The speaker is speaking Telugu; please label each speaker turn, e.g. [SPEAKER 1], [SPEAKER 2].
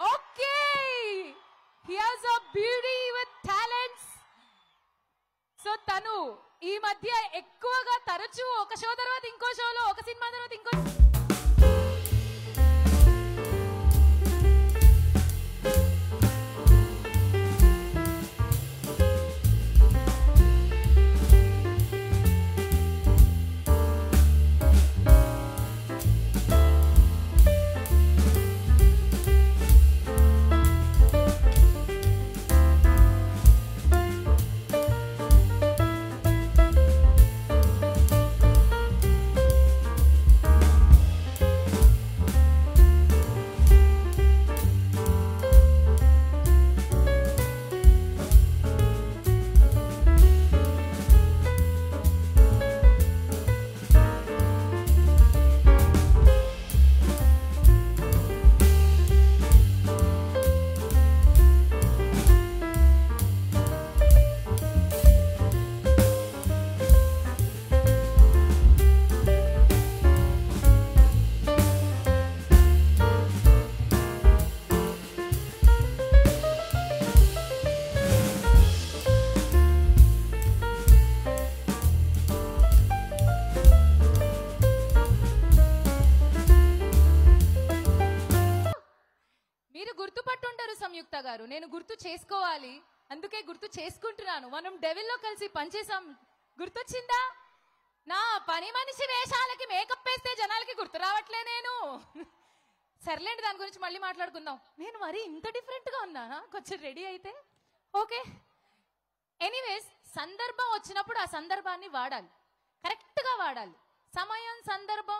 [SPEAKER 1] Okay he a beauty with talents so తను ఈ మధ్య ఎక్కువగా తరచూ ఒక షో తర్వాత ఇంకో షోలో ఒక సినిమా తర్వాత ఇంకో మీరు గుర్తుపట్టుంటారు సంయుక్త గారు. నేను గుర్తు చేసుకోవాలి. అందుకే గుర్తు చేసుకుంటున్నాను. మనం డెవిల్లో కలిసి పనిచేసాం. గుర్తొచ్చిందా? నా పని మనిషి వేషాలకి మేకప్ వేస్తే జనాలకి గుర్తు రావట్లే నేను. సర్లేండి దాని గురించి మళ్ళీ మాట్లాడుకుందాం. నేను మరీ ఇంత డిఫరెంట్గా ఉన్నానా? కొంచెం రెడీ అయితే. ఓకే. ఎనీవేస్ సందర్భం వచ్చినప్పుడు ఆ సందర్భాన్ని వాడాలి. కరెక్ట్గా వాడాలి. సమయం సందర్భం